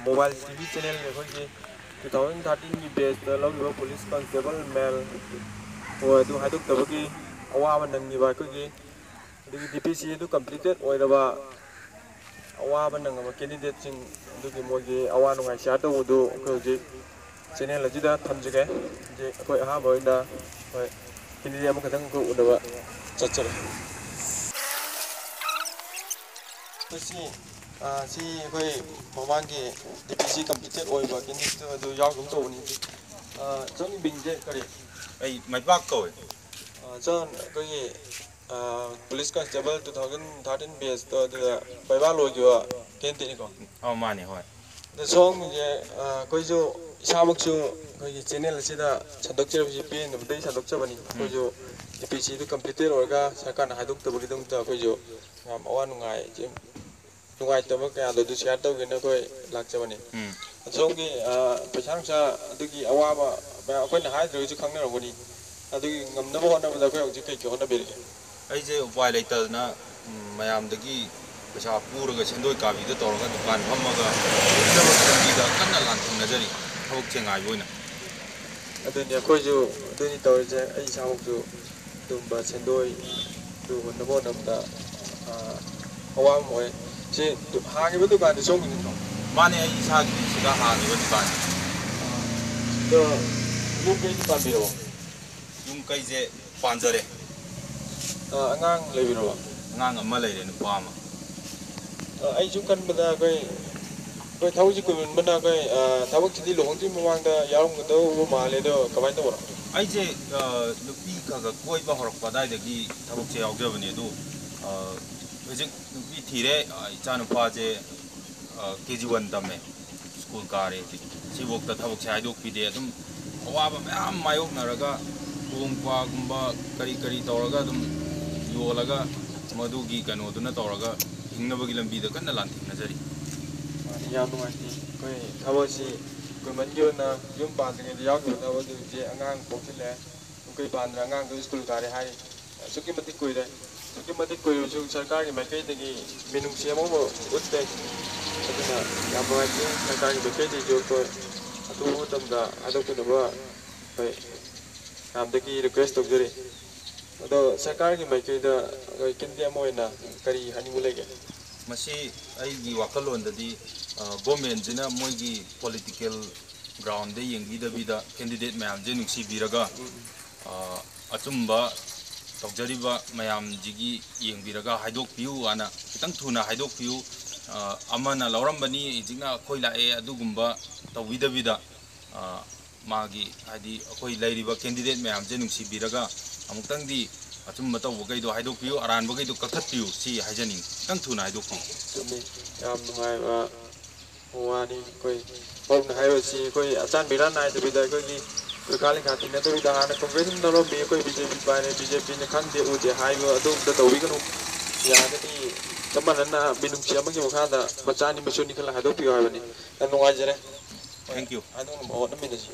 Mobile TV channel में हुई two thousand thirteen की बेस्ट लगे पुलिस कॉन्स्टेबल मेल हो अवाब नंगीब डी पी सी कंप्लीटेड होब अवाब नंगब कैंडिडेट मोदी अवा नाई शेयर तब चैनल थमजगे अखोई अहम कैंडिडेट खतंग उदब चल ꯊꯝꯖꯒꯦ ꯍꯧꯖꯤꯛ ꯑꯩꯈꯣꯏ ꯑꯍꯥꯟꯕ ꯑꯣꯏꯅ ꯍꯣꯏ ꯀꯦꯟꯗꯤꯗꯦꯠ ꯑꯃꯈꯛꯇꯪ ꯑꯩꯈꯣꯏ ꯎꯅꯕ ꯆꯠꯆꯔꯦ ꯃꯁꯤ ꯁꯤ ꯑꯩꯈꯣꯏ ꯃꯃꯥꯡꯒꯤ ꯗꯤ ꯄꯤ ꯁꯤ ꯀꯝꯄ꯭ꯂꯤꯇꯦꯠ ꯑꯣꯏꯕ ꯀꯦꯟꯗꯤꯗꯦꯠ ꯑꯗꯨ ꯌꯥꯎꯒꯨꯝ ꯇꯧꯕꯅꯤ ꯆꯪꯒꯤ ꯃꯤꯡꯁꯦ ꯀꯔꯤ ꯑꯩ ꯃꯩꯄꯥꯛ ꯀꯧꯋꯦ ꯆꯪ ꯑꯩꯈꯣꯏꯒꯤ police constable two thousand thirteen ꯕꯦꯁꯇꯣ ꯑꯗꯨꯗ ꯕꯩꯕꯥ ꯂꯣꯏꯈꯤꯕ ꯀꯦꯟꯗꯦꯠꯅꯤꯀꯣ ꯑꯧ ꯃꯥꯅꯦ ꯍꯣꯏ ꯑꯗ ꯁꯣꯝꯒꯤꯁꯦ ꯑꯩꯈꯣꯏꯁꯨ ꯏꯁꯥꯃꯛꯁꯨ ꯑꯩꯈꯣꯏꯒꯤ ꯆꯦꯅꯦꯜ ꯑꯁꯤꯗ ꯁꯟꯗꯣꯛꯆꯔꯤꯕꯁꯤ ꯄꯦꯟꯗꯕꯗꯒꯤ ꯁꯟꯗꯣꯛꯆꯕꯅꯤ ꯑꯩꯈꯣꯏꯁꯨ ꯗꯤ ꯄꯤ ꯁꯤꯗꯨ ꯀꯝꯄ꯭ꯂꯤꯇꯦꯠ ꯑꯣꯏꯔꯒ ꯁꯔꯀꯥꯔꯅ ꯍꯥꯏꯗꯣꯛꯇꯕꯒꯤꯗꯃꯛꯇ ꯑꯩꯈꯣꯏꯁꯨ ꯌꯥꯝ ꯑꯋꯥ ꯅꯨꯡꯉꯥꯏ ꯅꯨꯡꯉꯥꯏꯇꯕ ꯀꯌꯥꯗꯣ ꯑꯗꯨ ꯁꯤꯌꯥꯔ ꯇꯧꯒꯦꯅ ꯑꯩꯈꯣꯏ ꯂꯥꯛꯆꯕꯅꯤ ꯎꯝ ꯁꯣꯝꯒꯤ ꯄꯩꯁꯥ ꯅꯨꯡꯁꯥ ꯑꯗꯨꯒꯤ ꯑꯋꯥꯕ ꯃꯌꯥꯝ ꯑꯩꯈꯣꯏꯅ ꯍꯥꯏꯗ꯭ꯔꯒꯁꯨ ꯈꯪꯅꯔꯝꯒꯅꯤ ꯑꯗꯨꯒꯤ ꯉꯝꯅꯕ ꯍꯣꯠꯅꯕꯗ ꯑꯩꯈꯣꯏ ꯍꯧꯖꯤꯛ ꯀꯩ ꯀꯩ ꯍꯣꯠꯅꯕꯤꯔꯤꯒꯦ ꯑꯩꯁꯦ ꯎꯄꯥꯏ ꯂꯩꯇꯗꯅ ꯃꯌꯥꯝꯗꯒꯤ ꯄꯩꯁꯥ ꯄꯨꯔꯒ ꯁꯦꯟꯗꯣꯏ ꯀꯥꯕꯤꯗ ꯇꯧꯔꯒ ꯗꯨꯀꯥꯟ ꯐꯝꯃꯒ ꯍꯤꯡꯅꯕꯒꯤ ꯂꯝꯕꯤꯗ ꯀꯟꯅ ꯂꯥꯟꯊꯦꯡꯅꯖꯔꯤ ꯊꯕꯛꯁꯦ ꯉꯥꯏꯕ ꯑꯣꯏꯅ ꯑꯗꯨꯅꯤ ꯑꯩꯈꯣꯏꯁꯨ ꯑꯗꯨꯅꯤ ꯇꯧꯔꯤꯁꯦ ꯑꯩ ꯏꯁꯥꯃꯛꯁꯨ ꯑꯗꯨꯒꯨꯝꯕ ꯁꯦꯟꯗꯣꯏ ꯑꯗꯨ ꯍꯨꯟꯅꯕ ꯍꯣꯠꯅꯕꯗ ꯑꯋꯥꯕ 제 항해부 두반이 정군이죠. 만에 이사 주시가 항해부 두반. 그 용까지 반비로. 용까 이제 반절에. 아, 앙앙 레비로. 앙앙 엄마 레이는 밤. 어, 아, 이 중간 보다 거의 거의 타오지 그분 보다 거의 아, 타박 진디 로홍지 모양다 야옹 것도 오고 말에도 가만히 돌아. 아, 이제 어, 루피카가 거의 봐 허락 받아야 되기 타박 제 여겨보니도 어 ꯍꯧꯖꯤꯛ ꯅꯨꯄꯤ ꯊꯤꯔꯦ ꯏꯆꯥ ꯅꯨꯄꯥꯁꯦ ꯀꯦ ꯖꯤ ꯋꯥꯟ ꯇꯝꯃꯦ ꯁ꯭ꯀꯨꯜ ꯀꯥꯔꯦ ꯍꯧꯖꯤꯛ ꯁꯤꯐꯥꯎꯗ ꯊꯕꯛꯁꯦ ꯍꯥꯏꯗꯣꯛꯄꯤꯗꯦ ꯑꯗꯨꯝ ꯑꯋꯥꯕ ꯃꯌꯥꯝ ꯃꯥꯌꯣꯛꯅꯔꯒ ꯈꯨꯗꯣꯡ ꯀ꯭ꯋꯥꯒꯨꯝꯕ ꯀꯔꯤ ꯀꯔꯤ ꯇꯧꯔꯒ ꯑꯗꯨꯝ ꯌꯣꯜꯂꯒ ꯃꯗꯨꯒꯤ ꯀꯩꯅꯣꯗꯨꯅ ꯇꯧꯔꯒ ꯍꯤꯡꯅꯕꯒꯤ ꯂꯝꯕꯤꯗ ꯀꯟꯅ ꯂꯥꯟꯊꯦꯡꯅꯖꯔꯤ ꯌꯥꯝ ꯅꯨꯡꯉꯥꯏꯇꯦ ꯑꯩꯈꯣꯏ ꯊꯕꯛꯁꯤ ꯀꯨꯏꯃꯟꯒꯤ ꯑꯣꯏꯅ ꯌꯨꯝ ꯄꯥꯟꯗ꯭ꯔꯤꯉꯩꯗ ꯌꯥꯎꯈꯤꯕ ꯊꯕꯛ ꯑꯗꯨꯗꯤ ꯑꯉꯥꯡ ꯄꯣꯛꯁꯤꯜꯂꯛꯑꯦ ꯌꯨꯝ ꯄꯥꯟꯗ꯭ꯔꯦ ꯑꯉꯥꯡꯗꯨ ꯁ꯭ꯀꯨꯜ ꯀꯥꯔꯦ ꯍꯥꯏ ꯑꯁꯨꯛꯀꯤ ꯃꯇꯤꯛ ꯀꯨꯏꯔꯦ ꯑꯁꯨꯛꯀꯤ ꯃꯇꯤꯛ ꯀꯨꯏꯔꯕꯁꯨ ꯁꯔꯀꯥꯔꯒꯤ ꯃꯥꯏꯀꯩꯗꯒꯤ ꯃꯤꯅꯨꯡꯁꯤ ꯑꯃꯕꯨ ꯎꯠꯇꯦ ꯑꯗꯨꯅ ꯌꯥꯝ ꯅꯨꯡꯉꯥꯏꯇꯦ ꯁꯔꯀꯥꯔꯒꯤ ꯃꯥꯏꯀꯩꯗꯒꯤꯁꯨ ꯑꯩꯈꯣꯏ ꯑꯊꯨꯕ ꯃꯇꯝꯗ ꯍꯥꯏꯗꯣꯛꯄꯤꯅꯕ ꯑꯩꯈꯣꯏ ꯃꯌꯥꯝꯗꯒꯤ ꯔꯤꯀ꯭ꯋꯦꯁ ꯇꯧꯖꯔꯤ ꯑꯗꯣ ꯁꯔꯀꯥꯔꯒꯤ ꯃꯥꯏꯀꯩꯗ ꯑꯩꯈꯣꯏ ꯀꯦꯟꯗꯤꯗꯦꯠ ꯑꯃ ꯑꯣꯏꯅ ꯀꯔꯤ ꯍꯥꯏꯅꯤꯡꯕ ꯂꯩꯒꯦ ꯃꯁꯤ ꯑꯩꯒꯤ ꯋꯥꯈꯜꯂꯣꯟꯗꯗꯤ ꯒꯣꯔꯃꯦꯟꯁꯤꯅ ꯃꯣꯏꯒꯤ ꯄꯣꯂꯤꯇꯤꯀꯦꯜ ꯒ꯭ꯔꯥꯎꯟꯗ ꯌꯦꯡꯕꯤꯗꯕꯤꯗ ꯀꯦꯟꯗꯤꯗꯦꯠ ꯃꯌꯥꯝꯁꯦ ꯅꯨꯡꯁꯤꯕꯤꯔꯒ ꯑꯆꯨꯝꯕ ꯇꯧꯖꯔꯤꯕ ꯃꯌꯥꯝꯁꯤꯒꯤ ꯌꯦꯡꯕꯤꯔꯒ ꯍꯥꯏꯗꯣꯛꯄꯤꯌꯨ ꯍꯥꯏꯅ ꯈꯤꯇꯪ ꯊꯨꯅ ꯍꯥꯏꯗꯣꯛꯄꯤꯌꯨ ꯑꯃꯅ ꯂꯧꯔꯝꯕꯅꯤ ꯍꯧꯖꯤꯛꯅ ꯑꯩꯈꯣꯏ ꯂꯥꯛꯑꯦ ꯑꯗꯨꯒꯨꯝꯕ ꯇꯧꯕꯤꯗꯕꯤꯗ ꯃꯥꯒꯤ ꯍꯥꯏꯗꯤ ꯑꯩꯈꯣꯏ ꯂꯩꯔꯤꯕ ꯀꯦꯟꯗꯤꯗꯦꯠ ꯃꯌꯥꯝꯁꯦ ꯅꯨꯡꯁꯤꯕꯤꯔꯒ ꯑꯃꯨꯛꯇꯪꯗꯤ ꯑꯆꯨꯝꯕ ꯇꯧꯕꯈꯩꯗꯣ ꯍꯥꯏꯗꯣꯛꯄꯤꯌꯨ ꯑꯔꯥꯟꯕꯈꯩꯗꯣ ꯀꯛꯊꯠꯄꯤꯌꯨ ꯁꯤ ꯍꯥꯏꯖꯅꯤꯡꯉꯤ ꯈꯤꯇꯪ ꯊꯨꯅ ꯍꯥꯏꯗꯣꯛꯄꯤꯌꯨ ꯆꯨꯝꯃꯤ ꯌꯥꯝ ꯅꯨꯡꯉꯥꯏꯕ ꯋꯥꯅꯤ ꯑꯩꯈꯣꯏ ꯃꯔꯨꯞꯅ ꯍꯥꯏꯔꯤꯕꯁꯤ ꯑꯩꯈꯣꯏ ꯑꯆꯥꯟꯕꯤꯔꯥ ꯅꯥꯏꯗꯕꯤꯗ ꯑꯩꯈꯣꯏꯒꯤ ꯀꯩꯀꯥ ꯂꯩꯀꯥ ꯇꯤꯟꯅꯗꯕꯤꯗ ꯍꯥꯟꯅ ꯀꯣꯡꯒ꯭ꯔꯦꯁꯅ ꯂꯧꯔꯝꯃꯤ ꯑꯩꯈꯣꯏ ꯕꯤ ꯖꯦ ꯄꯤ ꯄꯥꯏꯔꯦ ꯕꯤ ꯖꯦ ꯄꯤꯅ ꯈꯪꯗꯦ ꯎꯗꯦ ꯍꯥꯏꯕ ꯑꯗꯨꯝꯇ ꯇꯧꯕꯤꯒꯅꯨ ꯌꯥꯔꯒꯗꯤ ꯆꯞ ꯃꯥꯟꯅꯅ ꯃꯤꯅꯨꯡꯁꯤ ꯑꯃꯒꯤ ꯃꯈꯥꯗ ꯃꯆꯥꯅꯤ ꯃꯁꯨꯅꯤ ꯈꯜꯂ ꯍꯥꯏꯗꯣꯛꯄꯤꯌꯨ ꯍꯥꯏꯕꯅꯤ ꯌꯥꯝ ꯅꯨꯡꯉꯥꯏꯖꯔꯦ ꯊꯦꯡꯛ ꯌꯨ ꯑꯗꯨꯒꯨꯝꯕ ꯍꯣꯠꯅꯃꯤꯟꯅꯁꯤ